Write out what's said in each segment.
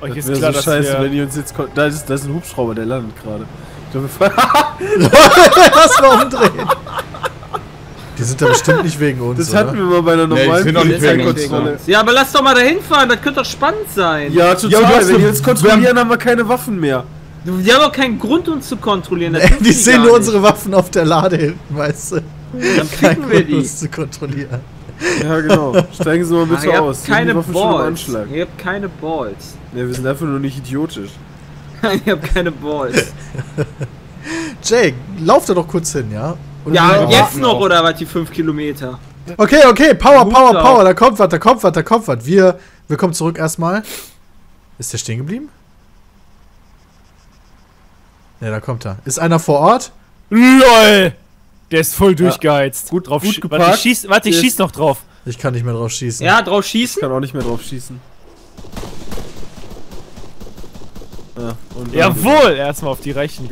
Euch Das ist wäre klar, so dass scheiße, wir... wenn die uns jetzt... Da ist, da ist ein Hubschrauber, der landet gerade. Lass mal umdrehen. Die sind da bestimmt nicht wegen uns, Das oder? hatten wir mal bei einer Nee, die normalen sind nicht wegen uns. Ja, aber lass doch mal dahin fahren, das könnte doch spannend sein. Ja, total. Ja, wenn die uns kontrollieren, haben wir keine Waffen mehr. Die haben doch keinen Grund, uns zu kontrollieren. Ey, die sehen nur nicht. unsere Waffen auf der Lade hinten, weißt du? Dann Kein ficken wir Grund, die. uns zu kontrollieren. Ja, genau. Steigen Sie mal Ach, bitte ihr aus. keine Balls. Anschlag. Ihr habt keine Balls. Ja, wir sind einfach nur nicht idiotisch. ihr habt keine Balls. Jake, lauf da doch kurz hin, ja? Oder ja, jetzt noch auch. oder was, die 5 Kilometer? Okay, okay, Power, Power. Power, da kommt was, da kommt was, da kommt was. Wir, wir kommen zurück erstmal. Ist der stehen geblieben? Ne, da kommt er. Ist einer vor Ort? LOL! Der ist voll durchgeheizt. Gut- drauf gut geparkt. Warte, ich schieß, warte, ich schieß noch drauf. Ich kann nicht mehr drauf schießen. Ja, drauf Ich schießen? kann auch nicht mehr drauf schießen. Ja, und Jawohl! Erstmal auf die Rechten.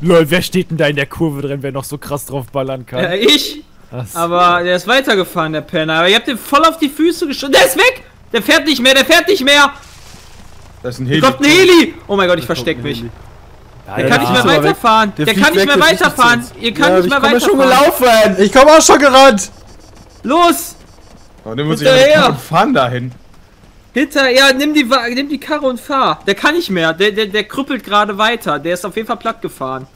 LOL, wer steht denn da in der Kurve drin, wer noch so krass drauf ballern kann? Ja, ich. So. Aber der ist weitergefahren, der Penner. Aber ihr habt den voll auf die Füße geschossen. Der ist weg! Der fährt nicht mehr, der fährt nicht mehr! Das ist ein Heli. kommt ein Heli! Oh mein Gott, ich versteck mich. Ja, Der kann nicht mehr weiterfahren. Der Der, kann nicht mehr weiterfahren. uns. Ihr könnt Ja, nicht ich mehr komm ja schon weiterfahren. Ich komme auch schon gerannt! Los! Oh, muss ich Hinterher. und fahren dahin. Hinter, ja, nimm die, Wa- nimm die Karre und fahr. Der kann nicht mehr. Der, der, der krüppelt gerade weiter. Der ist auf jeden Fall platt gefahren.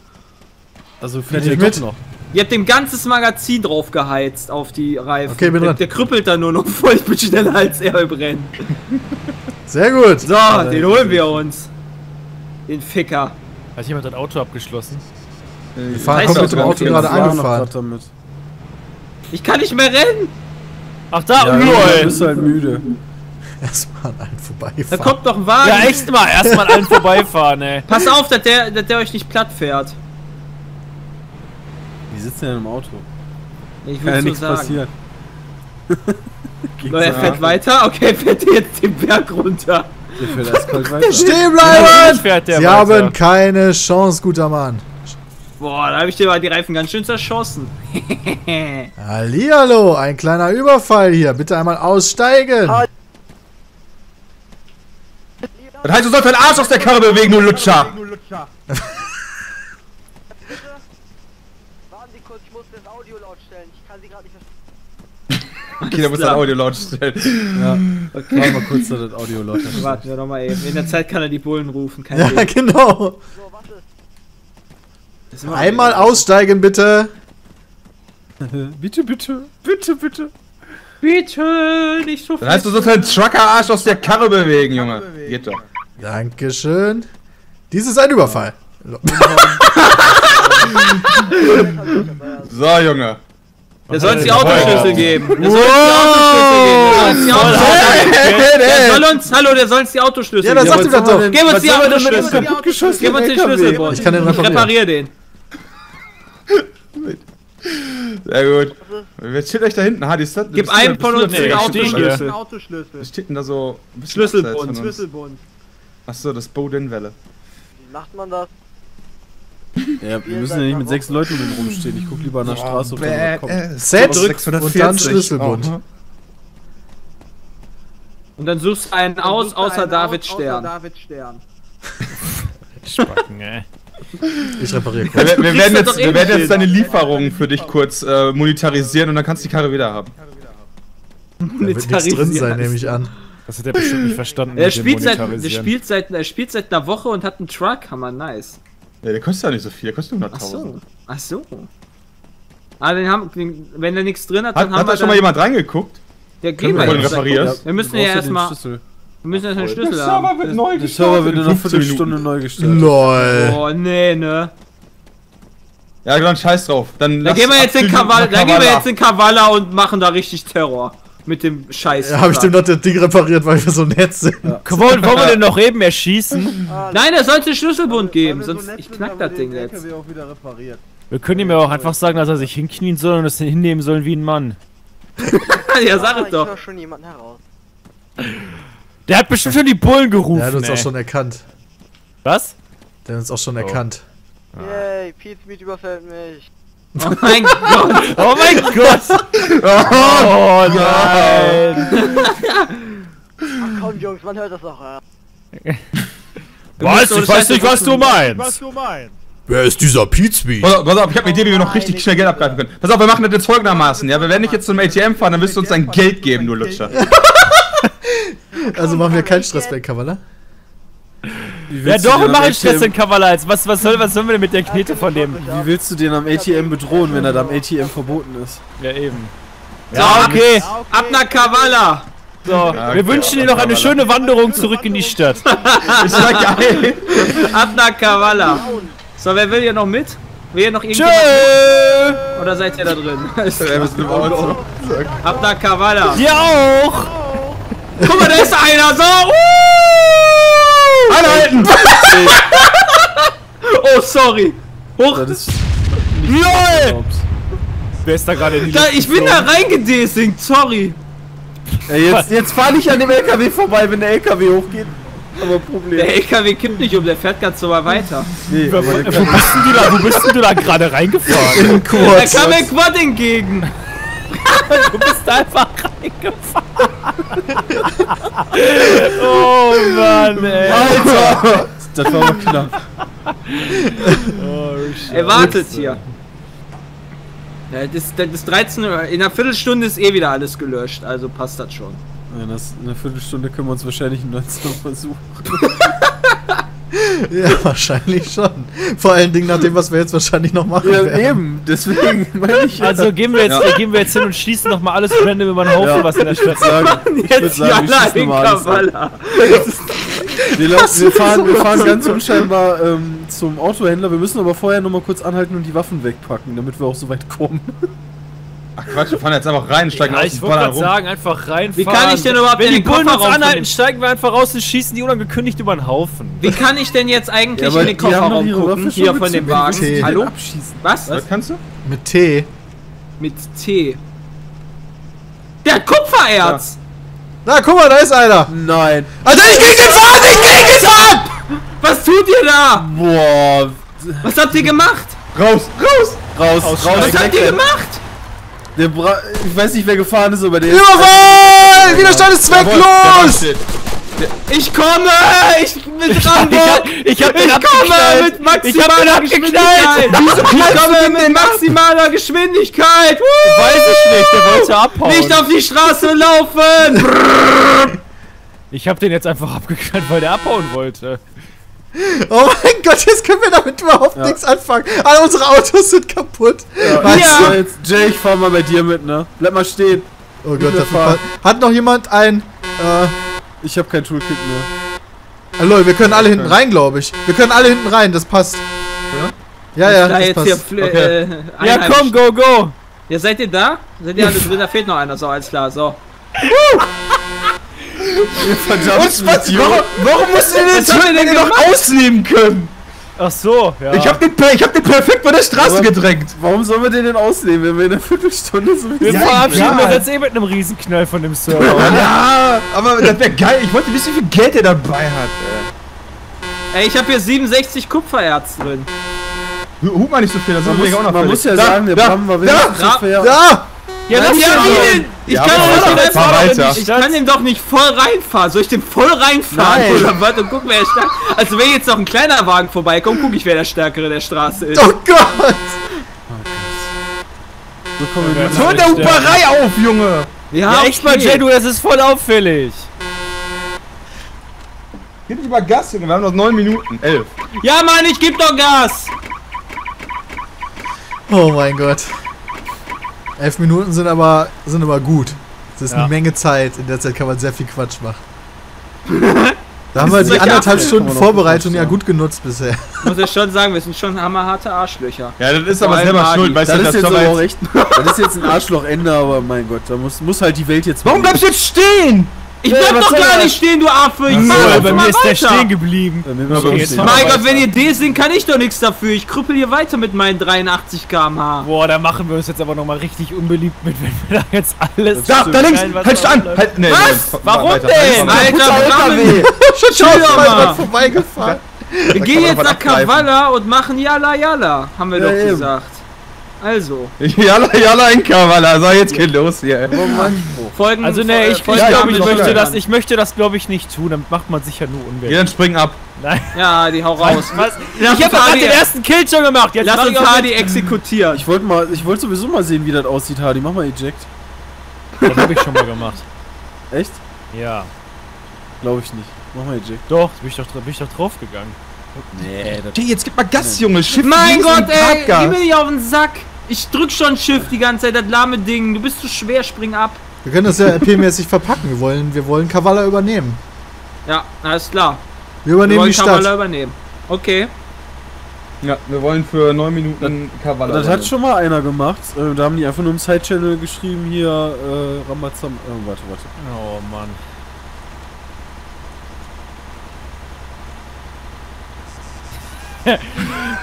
Also fährt Bin ihr ich mit? noch. Ihr habt dem ganzes Magazin drauf geheizt auf die Reifen. Okay, bin der, dran. der krüppelt da nur noch voll. Ich bin schneller als er im Rennen. Sehr gut. So, den holen wir uns. Den Ficker. Hat jemand das Auto abgeschlossen? Wir fahren kommt mit dem Auto gerade angefahren. Ich kann nicht mehr rennen. Ach da, Ja, du LOL! bist halt müde. Erstmal an einen Da vorbeifahren. kommt doch ein Wagen. Ja, echt mal, erstmal allen vorbeifahren, ey. Pass auf, dass der, dass der euch nicht platt fährt. Die sitzen ja im Auto. Ich ja will so nichts sagen. passieren. So, er fährt weiter. Okay, fährt jetzt den Berg runter. Stehen Natürlich bleiben! Sie weiter. haben keine Chance, guter Mann. Boah, da habe ich dir mal die Reifen ganz schön zerschossen. Hallihallo, ein kleiner Überfall hier. Bitte einmal aussteigen. Das heißt, du sollst deinen Arsch aus der Karre bewegen, du Lutscher. Warten Sie kurz, ich muss das Audio laut stellen. Ich kann Sie gerade nicht verstehen. Okay, da muss dein Audio laut stellen. Ja. Okay. Mach mal kurz, dass das Audio lauter ist. Warten wir doch mal eben. In der Zeit kann er die Bullen rufen. Kein Ja, Ding. genau. So, immer- Einmal aussteigen, bitte. Bitte, bitte, bitte, bitte. Bitte, nicht so Das heißt, du sollst deinen Trucker-Arsch aus der Karre bewegen, Junge. Geht doch. Dankeschön. Dies ist ein Überfall. So, Junge. Der soll uns die. Autoschlüssel geben. Der soll uns die Autoschlüssel geben. Der soll uns die Autoschlüssel geben. Der soll uns, hallo, der soll uns die Autoschlüssel Ja, das geben. sagt ihm das doch. Gib uns die einem Autoschlüssel. Gib uns den LKW? Schlüsselbund. Ich kann den Ich reparieren. repariere den. Sehr gut. Wer steht euch da hinten? Ah, die ist das. Gib einen von uns den Autoschlüssel. Was steht denn da so? Schlüsselbund. Schlüsselbund. Achso, das Bodenwelle. Wie macht man das? Ja, wir müssen ja nicht mit sechs Leuten um den rumstehen. Ich guck lieber an der Straße, ob da kommt. Set und dann Schlüsselbund. Oh. Und dann suchst du einen aus, außer David Stern. David Stern. Spacken, ey. Ich repariere kurz. Wir, wir, kriegst werden jetzt, wir eh werden jetzt deine Lieferungen für dich kurz äh, monetarisieren und dann kannst du die Karre wieder haben. Da wird nichts drin sein, nehme ich an. Das hat er bestimmt nicht verstanden. Er mit dem spielt, seit, Monetarisieren. spielt, seit, er spielt seit einer Woche und hat einen Truck. Hammer, nice. Ja, der kostet ja nicht so viel, der kostet nur Ach 100.000. so. Ach so. Ah, den haben, den, wenn der nichts drin hat, dann Hat, haben hat wir da schon mal dann, jemand reingeguckt? Ja, gehen wir den jetzt. reparierst? Wir müssen ja den erstmal, wir müssen erst einen Schlüssel Der haben. Server wird neu Der Server wird in einer 15 Viertelstunde neu gestellt. LOL. Oh, nee, ne. Ja, genau, scheiß drauf. Dann Da gehen wir jetzt Kavala, da gehen wir jetzt in Kavala und machen da richtig Terror. Mit dem Scheiß. Ja, habe ich dem noch das Ding repariert, weil wir so nett sind. Wollen, wollen wir den noch eben erschießen? Nein, er sollte den Schlüsselbund geben, sonst ich knack das Ding jetzt. auch wieder repariert. Wir können ihm ja auch einfach sagen, dass er sich hinknien soll und es hinnehmen soll wie ein Mann. ja, sag es ich doch. schon jemanden heraus. Der hat bestimmt schon die Bullen gerufen. Der hat uns ey. auch schon erkannt. Was? Der hat uns auch schon erkannt. Yay, Pete Meat überfällt mich. Oh mein Gott. Oh mein Gott! Oh nein! Ach komm, Jungs, man hört das doch. Ja. Was? Ich weiß nicht, was du meinst. Wer ist dieser Pizmeat? Pass auf, pass auf, ich habe eine Idee, wie wir noch richtig schnell Geld abgreifen können. Pass auf, wir machen das jetzt folgendermaßen, ja? Wir werden nicht jetzt zum ATM fahren, dann wirst du uns dein Geld geben, du Lutscher. Also machen wir keinen Stress bei Kavala. Ja doch, den wir am machen Stress in Kavalals. Was, was, soll, was sollen wir denn mit der Knete von dem? Wie willst du den am ATM bedrohen, wenn er da am ATM verboten ist? Ja, eben. So, Ja, okay. Ab nach Kavala! So, wir okay, wünschen dir noch eine schöne Wanderung zurück in die Stadt. Ist ja geil. Ab nach Kavala! So, wer will hier noch mit? Will hier noch Tschö! irgendjemand? Oder seid ihr da drin? Ja, wir. Ab nach Kavala! Dir auch! Guck mal, da ist einer! So! Uh! Anhalten! Oh, sorry! Hoch! Das ist LOL! Wer ist da gerade in die Da, ich bin da geflogen? reingedesingt, sorry! Ey, jetzt, jetzt fahr nicht an dem LKW vorbei, wenn der LKW hochgeht. Aber Problem. Der LKW kippt nicht um, der fährt ganz normal weiter. Nee, Wo, wo bist denn du da, wo bist denn du da gerade reingefahren? In Da kurz. kam mir Quad entgegen! Du bist da einfach reingefahren. Oh Mann, ey. Alter! Das war aber knapp. Oh, shit. Er wartet hier. Ja, das, das ist 13 Uhr. In einer Viertelstunde ist eh wieder alles gelöscht, also passt das schon. Ja, das, in einer Viertelstunde können wir uns wahrscheinlich einen neuen Server suchen. Ja, wahrscheinlich schon. Vor allen Dingen nach dem, was wir jetzt wahrscheinlich noch machen Ja, werden. eben. Deswegen meine ich. Also gehen wir, jetzt, äh, gehen wir jetzt hin und schließen nochmal alles random über den Haufen, Ja. was in der Stadt würde Jetzt ja schießen in. Kavala. Wir, wir fahren, wir fahren ganz unscheinbar ähm, zum Autohändler. Wir müssen aber vorher nochmal kurz anhalten und die Waffen wegpacken, damit wir auch so weit kommen. Ach Quatsch, wir fahren jetzt einfach rein, steigen Ja, aus ich wollte gerade sagen, einfach reinfahren. Wie kann ich denn überhaupt Wenn in die den Bullen uns anhalten, steigen wir einfach raus und schießen die unangekündigt über den Haufen. Wie kann ich denn jetzt eigentlich Ja, in den die haben doch Kofferraum ihre gucken? Hier von dem. Wagen. Tee. Hallo? Abschießen. Was? Was kannst du? Mit T. Mit T. Der hat Kupfererz! Na, guck mal, da ist einer. Nein. Alter, ich krieg den Fahren, ich krieg den Fahren! Was tut ihr da? Boah. Was habt ihr gemacht? Raus, raus! Raus, raus. Was habt ihr gemacht? Der Bra ich weiß nicht, wer gefahren ist, aber der ist... Überfall! Widerstand ist Jawohl, der zwecklos! Ich komme! Ich mit Rambo! Ich hab- ich hab ich komme mit maximaler. Geschwindigkeit! Ich komme mit maximaler Geschwindigkeit! Woo! Weiß ich nicht, der wollte abhauen. Nicht auf die Straße laufen! ich hab den jetzt einfach abgeknallt, weil der abhauen wollte. Oh mein Gott, jetzt können wir damit überhaupt nichts anfangen. Alle unsere Autos sind kaputt. Ja, Weißt Ja. So, jetzt, Jay, ich fahr mal bei dir mit, ne? Bleib mal stehen. du? Oh Gott, wir dafür Hat noch jemand ein. Äh, Ich hab kein Toolkit mehr. ah, lol, wir können alle hinten rein, glaube ich. Wir können alle hinten rein, das passt. Ja, ja, da das jetzt hier passt. Fl- Okay. äh, Ja, komm, go, go. Ja, seid ihr da? Seid ihr alle drin? Da fehlt noch einer. So, alles klar. So. Verdammt, Warum, warum musst du den ihr denn noch ausnehmen können? Ach so, ja. Ich hab den, ich hab den perfekt bei der Straße Aber- gedrängt. Warum sollen wir den denn ausnehmen, wenn wir in einer Viertelstunde so wir Ja, verabschieden uns jetzt eh mit einem Riesenknall von dem Server. Ja, aber das wäre geil. Ich wollte wissen, wie viel Geld der dabei hat. Ey, ich habe hier 67 Kupfererz drin. Hut mal nicht so viel, das Man ist muss, auch noch man fällig. muss ja Da, sagen, der da, Bram war da. wenigstens so fair. Ja! Ja, Ja, lass wie ihn denn? Ich Ja, kann doch nicht einfach weiter. Ich kann den doch nicht voll reinfahren. Soll ich den voll reinfahren? Nein. Oder was? Und gucken, wer der stark Also, wenn jetzt noch ein kleiner Wagen vorbeikommt, gucke ich, wer der Stärkere der Straße ist. Oh Gott! So kommen wir Ja, nicht. Hör der Huperei auf, Junge! Ja, echt mal, Jay, du, das ist voll auffällig. Gib lieber Gas, Junge. Wir haben noch 9 Minuten. 11. Ja, Mann, ich geb doch Gas! Oh mein Gott. Elf Minuten sind aber, sind aber gut. Das ist Ja. eine Menge Zeit. In der Zeit kann man sehr viel Quatsch machen. Da haben wir ist die anderthalb Stunden Vorbereitung ja gut genutzt bisher. Muss ich schon sagen, wir sind schon hammerharte Arschlöcher. Ja, das ist Vor aber selber schuld, weißt Das du, ist das jetzt Server aber auch jetzt- echt. Das ist jetzt ein Arschlochende, aber mein Gott, da muss, muss halt die Welt jetzt. Warum bleibst du jetzt stehen? Ich bleib was doch gar nicht stehen, du Affe! Ich So, fahr bei mir ist der stehen geblieben. Fahr Mein. Gott, wenn ihr D sind, kann ich doch nichts dafür. Ich krüppel hier weiter mit meinen 83 km/h. Boah, da machen wir uns jetzt aber nochmal richtig unbeliebt mit, wenn wir da jetzt alles. Da, da links! Nein, was Halt an! Halt, nee, Was? nee, Warum weiter. denn? Alter, schon doch mal vorbeigefahren. wir gehen jetzt nach. Kavala und machen Yalla Yalla, haben wir Ja, doch eben. gesagt. Also, Jalla, jalla, in Kavala. So, jetzt geht los hier. folgen. Also nee, ich, ich folgen- ja, glaube, ich ich möchte das, ich möchte das glaube ich nicht tun, damit macht man sich ja nur Geh, unwert. dann spring ab. Nein. Ja, die hau raus. Was? Ich habe gerade den ersten Kill schon gemacht. Jetzt Lass uns ich Hardy exekutieren. Ich wollte mal, ich wollte sowieso mal sehen, wie das aussieht, Hardy. Mach mal Eject. Das habe ich schon mal gemacht. Echt? Ja. Glaube ich nicht. Mach mal Eject. Doch, bin ich doch, bin ich doch draufgegangen. Nee, das Okay, jetzt gib mal Gas, Junge. Schiff Mein Gott, ey, Parkgas. geh mir nicht auf den Sack. Ich drück schon Shift die ganze Zeit, das lahme Ding. Du bist zu schwer, spring ab. Wir können das ja RP-mäßig verpacken. Wir wollen, wir wollen Kavala übernehmen. Ja, alles klar. Wir Wir übernehmen wollen die Kavala Stadt. übernehmen. Okay. Ja, wir wollen für 9 Minuten Kavala. Das hat schon mal einer gemacht. Äh, da haben die einfach nur im Side-Channel geschrieben, hier, äh, Ramazam. Äh, warte, warte. Oh Mann.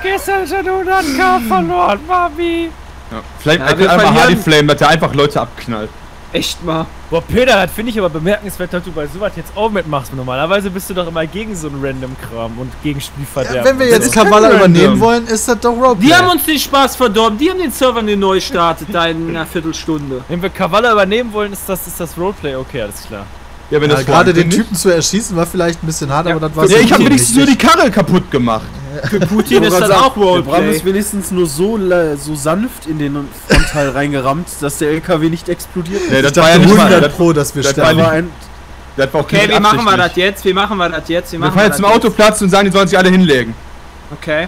Gestern schon 100k verloren, Mami. Ja. Vielleicht Ja, ja, wir einfach verlieren- Hardy Flame, dass der einfach Leute abknallt. Echt mal. Boah, Peter, das finde ich aber bemerkenswert, dass du bei sowas jetzt auch mitmachst. Normalerweise bist du doch immer gegen so einen Random-Kram und gegen Spielverderben. Ja, wenn wir jetzt Kavala übernehmen wollen, ist das doch Roleplay. Die haben uns den Spaß verdorben. Die haben den Server neu startet da in einer Viertelstunde. Wenn wir Kavala übernehmen wollen, ist das, ist das Roleplay. Okay, alles klar. Ja, wenn ja, das gerade den. Typen zu erschießen war vielleicht ein bisschen hart, Ja, aber das war Ja, ich habe wenigstens nur die Karre kaputt gemacht. Für Putin ist das auch sagen, Der Bram Roleplay. ist wenigstens nur so, so sanft in den Frontal reingerammt, dass der LKW nicht explodiert ist. Nee, Ich das war ja nicht mal. 100 Das, Pro, dass wir das war sterben. Aber ein, das war auch Okay, wie machen wir das jetzt? Wie machen wir das jetzt? Wie Wir machen fahren jetzt zum das Autoplatz und sagen, die sollen sich alle hinlegen. Okay.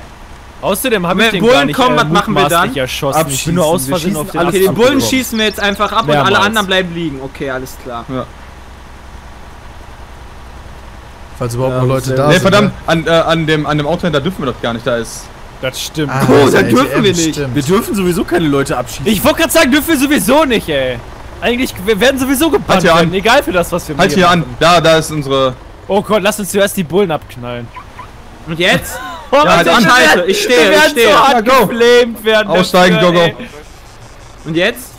Außerdem habe Wenn ich den Bullen gar nicht kommen, äh, was machen wir dann? erschossen. Ich bin nur aus. Wir Versehen auf den Okay, den Bullen schießen wir jetzt einfach ab und Mehrmals. alle anderen bleiben liegen. Okay, alles klar. Falls überhaupt Ja, noch Leute da nee, sind. verdammt, an, äh, an dem, an dem Autohändler dürfen wir doch gar nicht, da ist. Das stimmt. Ah, Oh, das da dürfen wir nicht. stimmt. wir dürfen sowieso keine Leute abschießen. Ich wollte gerade sagen, dürfen wir sowieso nicht, ey. Eigentlich, wir werden sowieso gebannt Halt hier an. werden, egal für das, was wir Halt hier an, machen. da, da ist unsere. Oh Gott, lass uns zuerst die Bullen abknallen. Und jetzt? Oh, Ja, Alter, halt an. werden- Scheiße, ich stehe, Wir ich werden stehe. so hart Ja, go. geflamed werden. Aussteigen, dafür, go, go. ey. Und jetzt?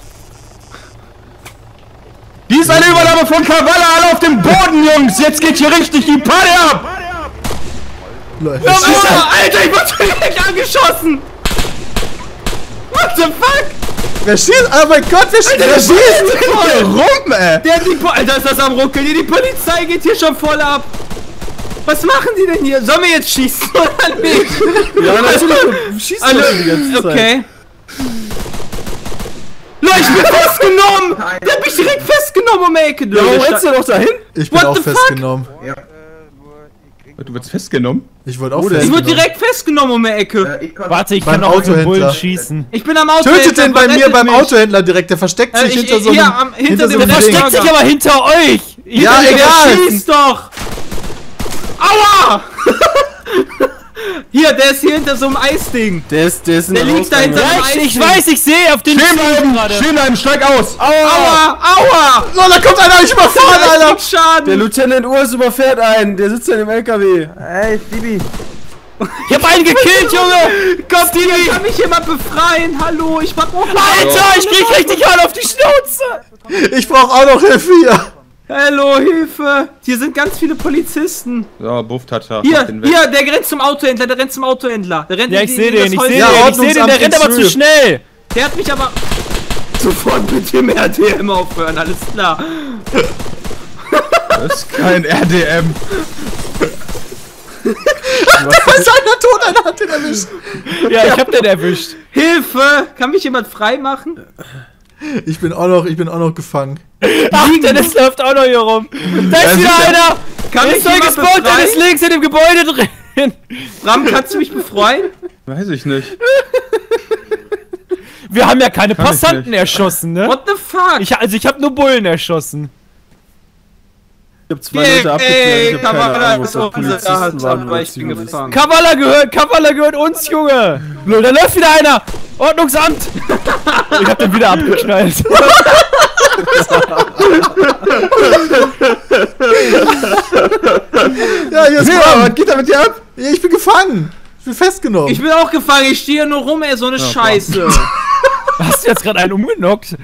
Die ist eine Übernahme von Kavala, alle auf dem Boden, Jungs! Jetzt geht hier richtig die Party ab! Leute, Alter, Alter, ich wurde direkt angeschossen! What the fuck? Wer schießt? Oh mein Gott, wer schießt? Wer schießt? Voll rum, ey! Der die po Alter, ist das am Ruckeln? Die Polizei geht hier schon voll ab! Was machen die denn hier? Sollen wir jetzt schießen oder nicht? ja, natürlich. Alle, doch die ganze Zeit. okay. Leute, ich bin festgenommen! Der hat mich direkt festgenommen um die Ecke. Ja, warum rennst du doch dahin? Ich bin What auch festgenommen. Du wirst festgenommen? Ich wurde auch Wo denn? Ich festgenommen. wurde direkt festgenommen um die Ecke. Warte, ich Beim kann auch auf den Autohändler. Bullen schießen. Ich bin am Auto. Tötet den bei mir beim Autohändler direkt. Der versteckt Äh, sich ich- hinter so einem, am- hinter hinter so dem einem Der versteckt sich aber hinter euch! Ja, Hinter- egal. Schieß doch! Aua! Hier, der ist hier hinter so einem Eisding. Der ist, der ist in Der der liegt da hinter Ja, dem ich, ich Eisding. weiß, ich sehe auf den bleiben! gerade. Bleiben, steig aus! Aua! Aua! Oh, da kommt einer, ich überfahren, Ich Alter! Schaden! Der Lieutenant Urs überfährt einen. Der sitzt in dem LKW. Ey, Stevie. Ich hab einen gekillt, Junge! Gott, Stevie, kann mich jemand befreien? Hallo, ich mach auch Alter, ich krieg richtig hart auf die Schnauze! Ich brauch auch noch Hilfe hier. Hallo, Hilfe! Hier sind ganz viele Polizisten. So, Buff Tata. Hier, mach den weg. hier, der rennt zum Autohändler, der rennt zum Autohändler. Der rennt Ja, ich sehe den, ich sehe Ja, den, ich sehe den, der rennt aber zu schnell! Der hat mich aber... Sofort bitte im RDM aufhören, alles klar. Das ist kein RDM. Da ist einer tot, einer hat den erwischt. Ja, ich hab den erwischt. Hilfe! Kann mich jemand freimachen? Ich bin auch noch, ich bin auch noch gefangen. Ach, Dennis läuft auch noch hier rum. Da ist wieder sicher. einer! Kann mich ist jemand gespawnt, befreien? links in dem Gebäude drin. Ram, kannst du mich befreien? Weiß ich nicht. Wir haben ja keine Kann Passanten erschossen, ne? What the fuck? Ich, also ich hab nur Bullen erschossen. Ich hab zwei Leute abgeklärt. ey, ob ist unser aber ich bin gefangen. Kavala gehört, Kavala gehört uns, Junge! Blöd, da läuft wieder einer! Ordnungsamt! ich hab den wieder abgeknallt. Ja, hier ist Ja, Bram. was geht da mit dir ab? Ja, ich bin gefangen. Ich bin festgenommen. Ich bin auch gefangen, ich stehe hier nur rum, ey, so eine Scheiße. Hast du jetzt gerade einen umgenockt?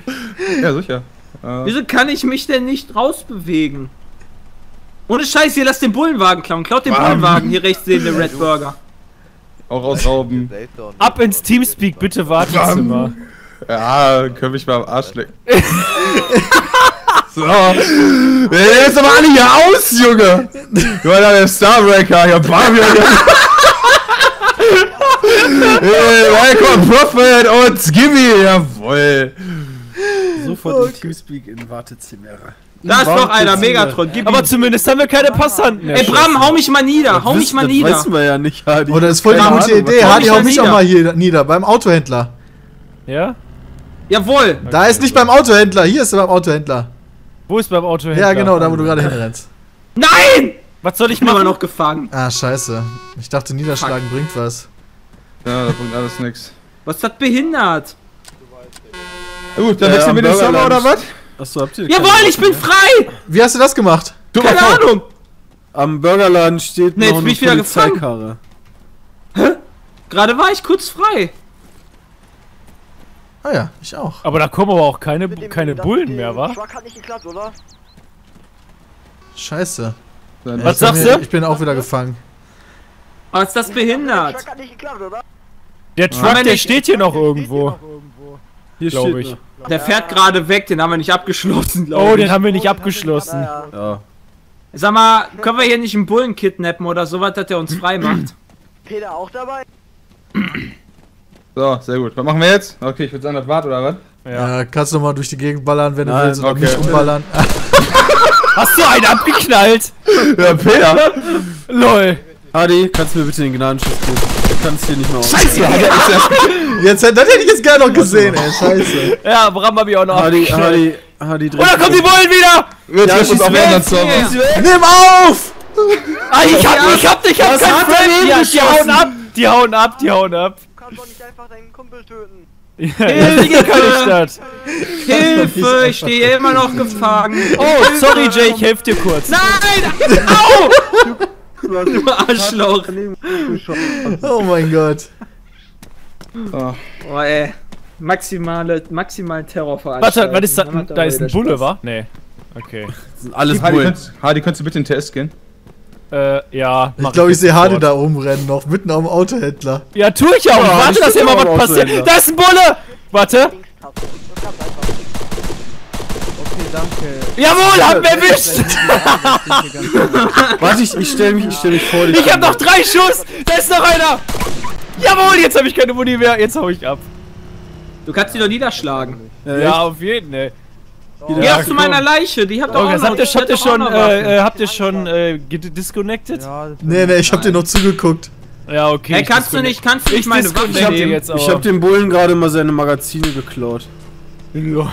Ja, sicher. Äh, Wieso kann ich mich denn nicht rausbewegen? Ohne Scheiß, hier lass den Bullenwagen klauen. Klaut den Bullenwagen hier rechts neben dem Red Burger. Auch ausrauben. Ab ins Teamspeak, bitte Wartezimmer. Ja, können mich mal am Arsch lecken. so. Ey, Jetzt aber alle hier aus, Junge! Du war da der Starbreaker, ja, bam, Junge! Ey, Welcome Prophet und Gimme, jawoll! Sofort in Teamspeak in Wartezimmer. Da ist noch einer, Megatron, gib Aber ihm. zumindest haben wir keine Passanten. Ey, Bram, hau mich mal nieder, hau mich mal das nieder. wissen wir ja nicht, Hadi. Oh, das ist voll die Keine gute Ahnung, Idee. Hardy, ich hau mich auch mal hier nieder, beim Autohändler. Ja? Jawohl. Da ist nicht beim Autohändler, hier ist er beim Autohändler. Wo ist beim Autohändler? Ja, genau, da wo du gerade hinrennst. Nein! Was soll ich Ich bin machen? noch gefangen. Ah, scheiße. Ich dachte, Niederschlagen bringt was. Ja, da bringt alles nix. Was ist das behindert? Gut, dann wechseln wir den Burgerland. oder was? Achso, habt ihr Jawohl, ich bin frei! Wie hast du das gemacht? Keine Ahnung. Am Burgerladen steht Nee, noch jetzt bin eine ich wieder gefangen. Polizeikarre. Gerade war ich kurz frei. Ah ja, ich auch. Aber da kommen aber auch keine, dem- keine Bullen mehr, wa? Truck hat nicht geklappt, oder? Scheiße. Dann Was ich bin sagst hier- du? Ich bin auch wieder gefangen. Aber ist das Der behindert? Truck geklappt, oder? Der Truck, der steht hier noch Der irgendwo. Hier Glaub steht ich. noch. Der fährt gerade weg, den haben wir nicht abgeschlossen, Oh, glaube den ich. haben wir nicht Oh, abgeschlossen. Ja, ja. Ja. Sag mal, können wir hier nicht einen Bullen kidnappen oder sowas, dass der uns frei macht? Peter auch dabei? So, sehr gut. Was machen wir jetzt? Okay, ich würde sagen, das wart oder was? Ja. kannst du mal durch die Gegend ballern, wenn du Nein, willst, oder okay. mich umballern. Hast du einen abgeknallt? Ja, Peter! Lol. Hadi, kannst du mir bitte den Gnadenschuss geben? Du kannst hier nicht mehr aus. Scheiße. Jetzt, das hätte ich jetzt gerne noch gesehen, ey. Scheiße. Ja, Bram hab ich auch noch Hadi, abgeknallt. Hadi, Hadi, Oh, da kommen die Bullen wieder! Wir Ja, treffen uns auf anderen Server. Nimm auf! Ah, ich hab, ich hab, ich hab Was keinen hat denn Ja, die hauen ab, die hauen ab, die hauen ab. Du kannst doch nicht einfach deinen Kumpel töten. Ja, ich das. Hilfe, ich stehe immer noch gefangen. Oh, sorry Jay, ich helf dir kurz. Nein! Au! Du Arschloch. Oh mein Gott. Oh. Oh, ey. Maximale, maximalen Terror Warte, was ist das? Da ist ein Bulle, wa? Nee. Okay. Das sind alles Hardy, Bullen. Hardy, kannst du bitte in den TS gehen? Äh, ja. Ich glaube, ich jetzt sehe Hardy da rumrennen noch, mitten am Autohändler. Ja, tu ich auch. Ja, Warte, ich dass hier mal was passiert. Da ist ein Bulle! Warte. Dingstaste. Das klappt einfach. Okay, danke. Jawohl, haben wir erwischt! Warte, ich, ich stell mich, ich stell mich vor dich. Ich hab noch drei Schuss! Da ist noch einer! Jawohl, jetzt habe ich keine Muni mehr. Jetzt hau ich ab. Du kannst die doch niederschlagen. Ja, auf jeden, ey. Geh Ja, zu meiner Leiche, die habt doch Okay, auch noch, habt ihr, habt ihr schon, äh, habt ihr schon, äh, disconnected? Ja, Nee, nee, ich hab dir noch zugeguckt. Ja, okay. Hey, ich kannst du nicht, kannst du Ich nicht meine Waffe. Ich hab dem Bullen gerade mal seine Magazine geklaut. Ja.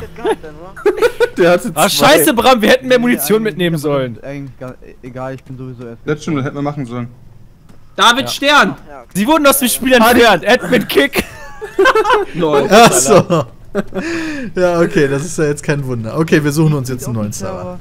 Der hatte Ah, zwei. scheiße, Bram, wir hätten mehr Munition mitnehmen sollen. Eigentlich gar, egal, ich bin sowieso erst. Das stimmt, das hätten wir machen sollen. David Stern! Ja, okay. Sie wurden aus dem Spiel entfernt. Admin Kick. Lol. Ach so. Ja, okay, das ist ja jetzt kein Wunder. Okay, wir suchen uns jetzt einen neuen. Server.